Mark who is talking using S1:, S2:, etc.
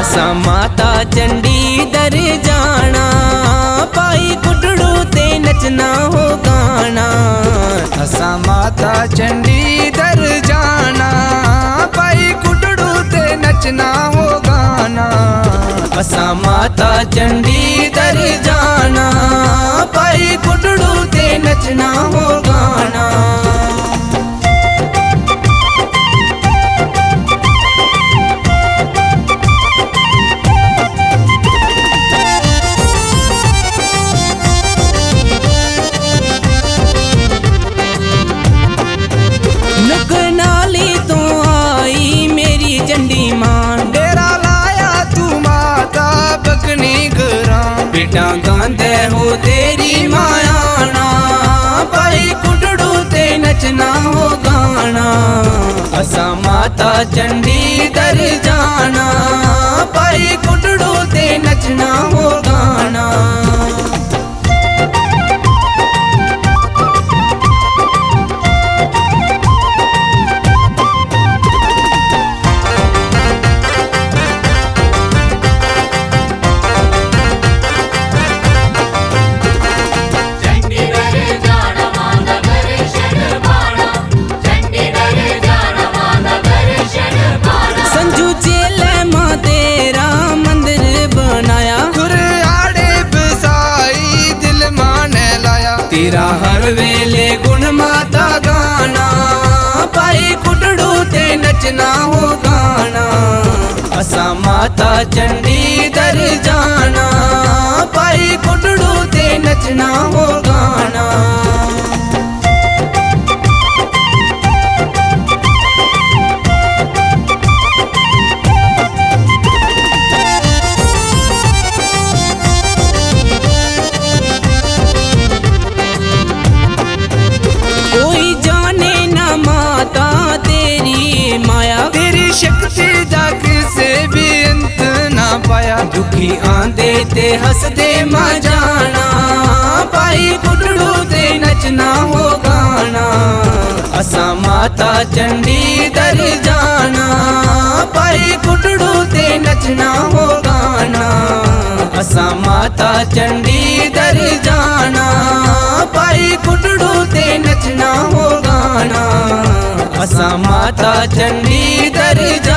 S1: ਅਸਾਂ ਮਾਤਾ ਚੰਡੀ ਦਰ ਜਾਣਾ। ਪਾਈ ਕੁਟੜੂ ਤੇ ਨੱਚਣਾ ਹੋ ਗਾਣਾ।
S2: ਅਸਾਂ ਮਾਤਾ ਚੰਡੀ ਦਰ ਜਾਣਾ। ਪਾਈ ਕੁੱਟੜੂ ਤੇ ਨੱਚਣਾ ਹੋ ਗਾਣਾ।
S1: ਅਸਾਂ ਮਾਤਾ ਚੰਡੀ ਦਰ ਜਾਣਾ। ਪਾਈ ਕੁੱਟੜੂ ਤੇ ਨੱਚਣਾ ਹੋ ਗਾਣਾ।
S2: ਕਰਾਂ
S1: ਬੇਟਾ ਹੋ ਤੇਰੀ ਮਾਇਆ ਨਾ ਪਾਈ ਕੁਟੜੂ ਤੇ ਨਚਣਾ ਹੋ ਗਾਣਾ। ਅਸਾਂ ਮਾਤਾ ਚੰਡ वेले गुण माता गाना पाई कुटड़ू ते नचना हो गाना
S2: असा माता चंडी दर जाना पाई कुटड़ू ਪਾਇਆ
S1: ਆਂਦੇ ਤੇ ਹੱਸਦੇ ਮਾ ਜਾਣਾ। ਪਾਈ ਕੁਟੜੂ ਤੇ ਨੱਚਣਾ ਹੋ ਗਾਣਾ। ਅਸਾਂ ਮਾਤਾ ਚੰਡੀ ਦਰ ਜਾਣਾ। ਪਾਈ ਕੁਟੜੂ ਤੇ ਨੱਚਣਾ ਹੋ ਗਾਣਾ। ਅਸਾਂ ਮਾਤਾ ਚੰਡੀ ਦਰ ਜਾਣਾ। ਪਾਈ ਕੁਟੜੂ ਤੇ ਨੱਚਣਾ ਹੋ ਗਾਣਾ। ਅਸਾਂ ਮਾਤਾ ਚੰਡੀ ਦਰ ਜਾਣਾ।